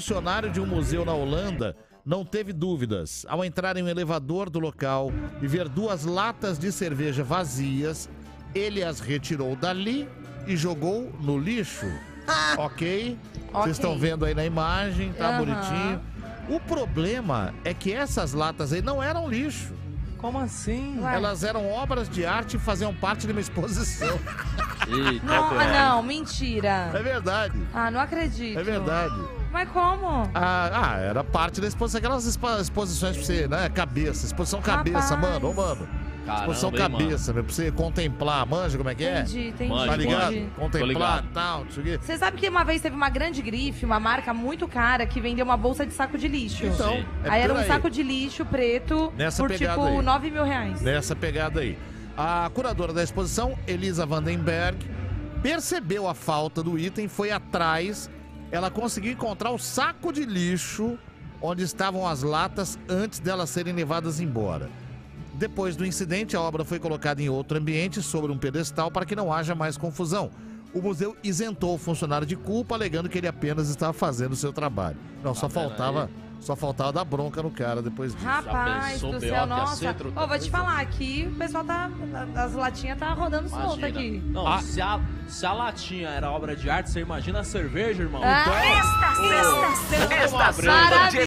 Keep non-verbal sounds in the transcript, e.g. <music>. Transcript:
funcionário de um museu na Holanda não teve dúvidas ao entrar em um elevador do local e ver duas latas de cerveja vazias. Ele as retirou dali e jogou no lixo. ok? Vocês estão vendo aí na imagem, tá Aham. bonitinho. O problema é que essas latas aí não eram lixo. Como assim? Ué. Elas eram obras de arte e faziam parte de uma exposição. Eita, <laughs> Não, ah, não, mentira. É verdade. Ah, não acredito. É verdade. Mas como? Ah, ah, era parte da exposição, aquelas expo- exposições pra você, né? Cabeça, exposição cabeça, Rapaz. mano, ô mano. Exposição Caramba, hein, cabeça, meu, pra você contemplar, manja como é que é? Entendi, entendi. Mano, Tá ligado? entendi. Contemplar ligado. e tal, não sei o quê. Você sabe que uma vez teve uma grande grife, uma marca muito cara, que vendeu uma bolsa de saco de lixo. Então, Sim. é aí era um saco de lixo preto Nessa por pegada tipo aí. 9 mil reais. Nessa pegada aí. A curadora da exposição, Elisa Vandenberg, percebeu a falta do item, foi atrás. Ela conseguiu encontrar o saco de lixo onde estavam as latas antes delas serem levadas embora. Depois do incidente, a obra foi colocada em outro ambiente, sobre um pedestal, para que não haja mais confusão. O museu isentou o funcionário de culpa, alegando que ele apenas estava fazendo o seu trabalho. Não, só Tá faltava, só faltava dar bronca no cara depois disso. Rapaz do B.O. céu, que ia nossa. Ô, truta vou te falar aqui, o pessoal tá. As latinhas tá rodando solta aqui. Não, Ah. se, a, se a latinha era obra de arte, você imagina a cerveja, irmão? Ah, Então, Esta, vamos tomar sexta, breja. Maravilha.